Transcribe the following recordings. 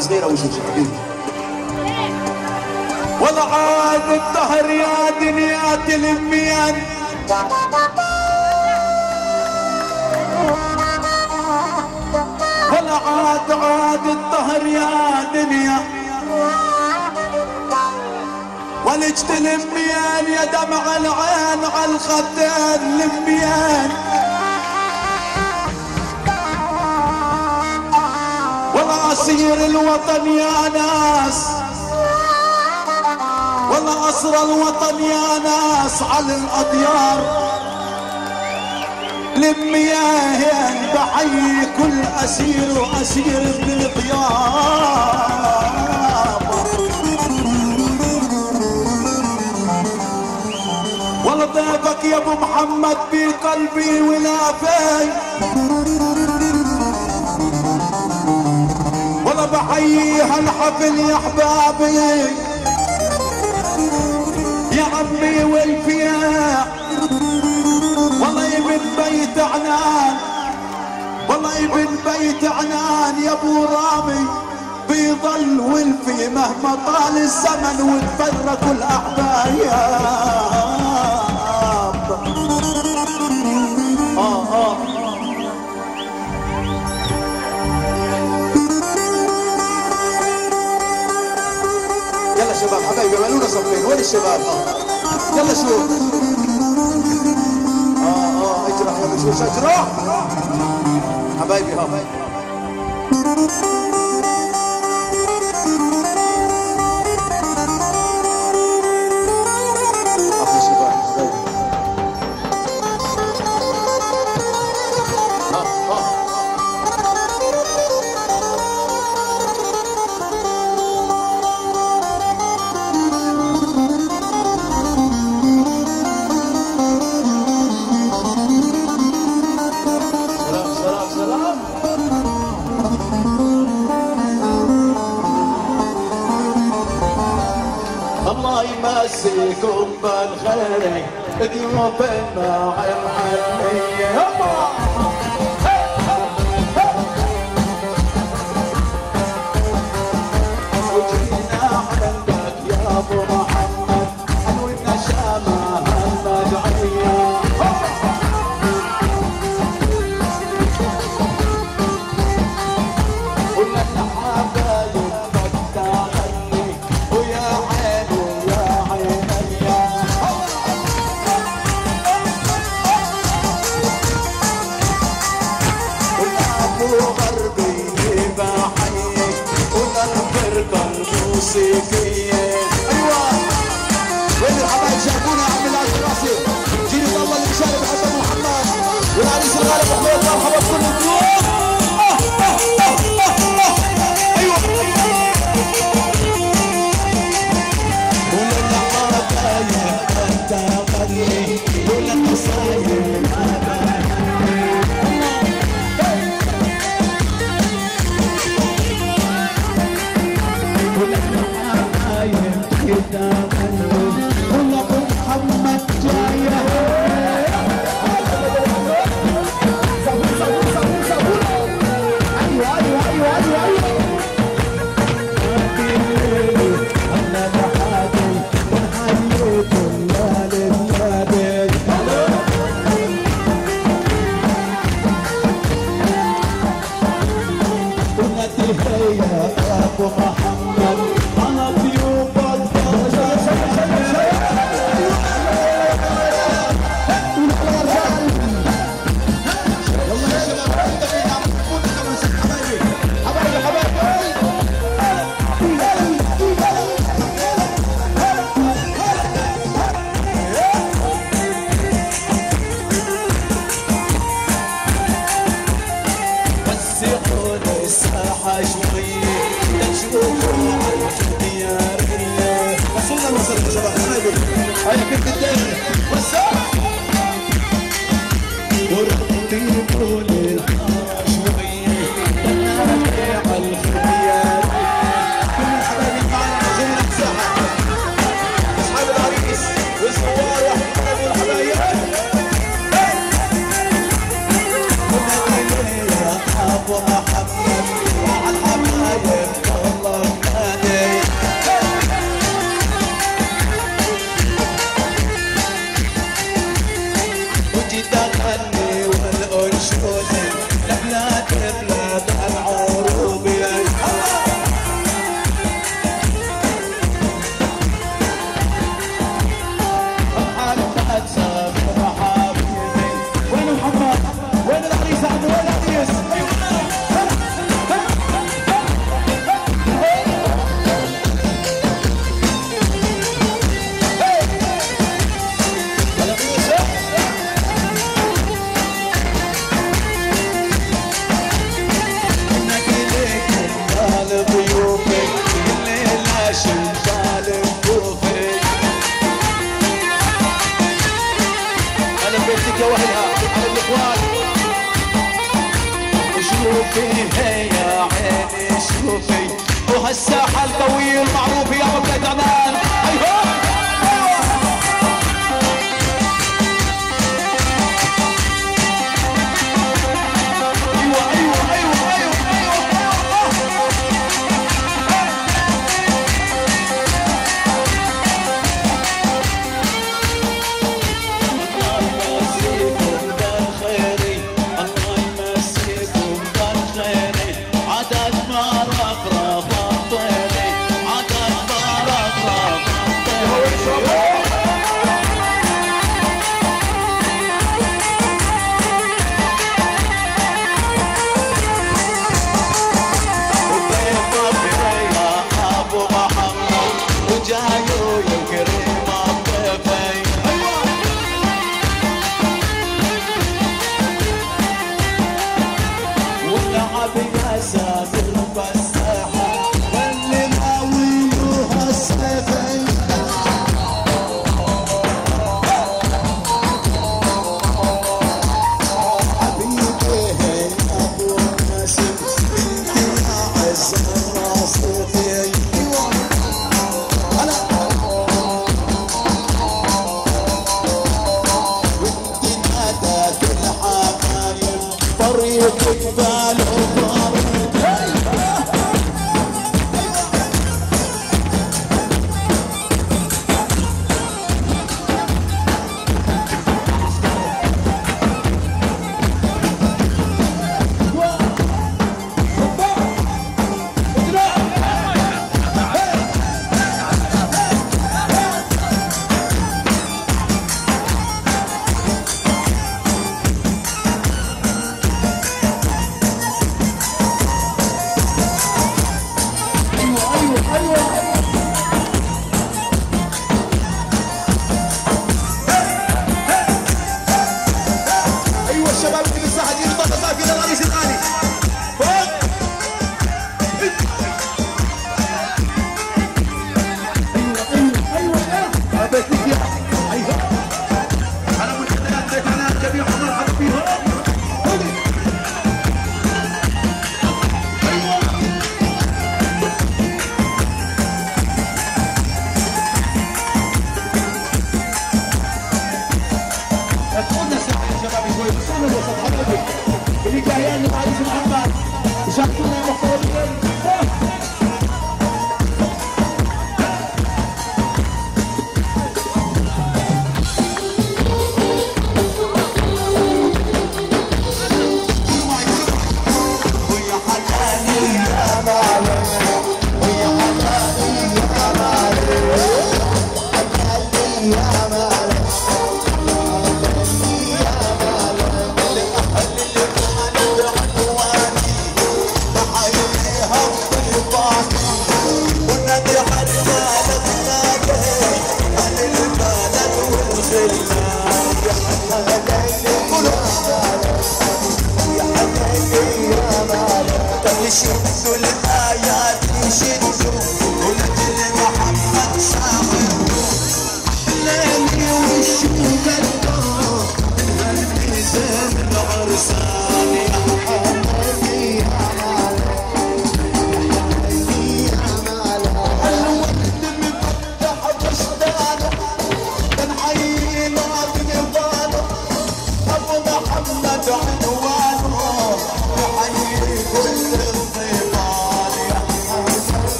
صغيره وش حبيبي ولا عاد الدهر يا دنيا تلميان ولا عاد الدهر يا دنيا. ولجت لميان يا دمع العين على الخدين لميان ولا أسير الوطن يا ناس. ولا أسر الوطن يا ناس على الأديار. لمياه بحيي كل أسير وأسير ابن الضياف والله ضيفك يا أبو محمد بقلبي ولافي بحيي هالحفل يا أحبابي. يا عمي والفياع والله ابن بيت عنان. والله ابن بيت عنان يا أبو رامي. بيضل والفي مهما طال الزمن وتفرقوا الاحباب شباب حبايبي عملونا صفين وين الشباب؟ يلا شوف. آه آه اجرح يا بشوش اجرح حبايبي ها الله يمسيكم بالخير. ديما بالنعم عني Você crê. هيا كنت الدنيا وسع ورتبوا للحارة شوية تنادي على الخيار كل الحبايب معنا عشان الساحة أصحاب العريس والزوار يا حبايبي والحبايب ابو محمد وعلى الحبايب وهالساحة القوية المعروفة يا ابو عمان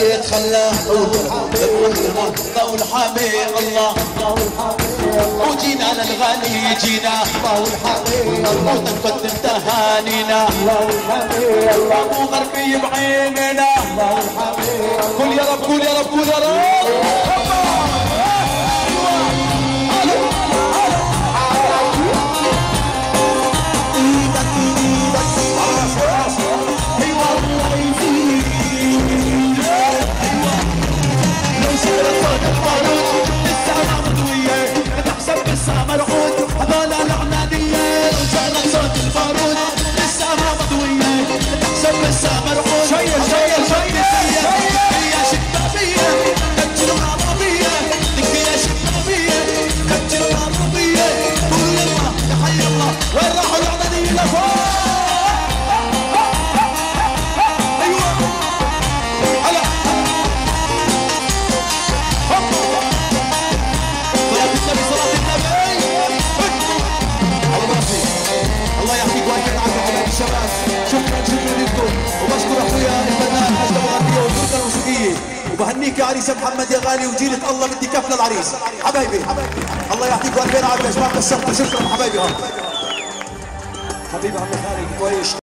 بيت خلاه قول حامي الله. وجينا للغني جينا. وتنقدم تهانينا أبو غربي بعيننا قول يا رب قول يا رب قول يا رب. summer يا عريس محمد يا غالي وجيلة الله بدي كف للعريس حبايبي الله يعطيك والفين عافية يا جماعة الشرطة شكرا حبايبي حبيبي عم خالد كويس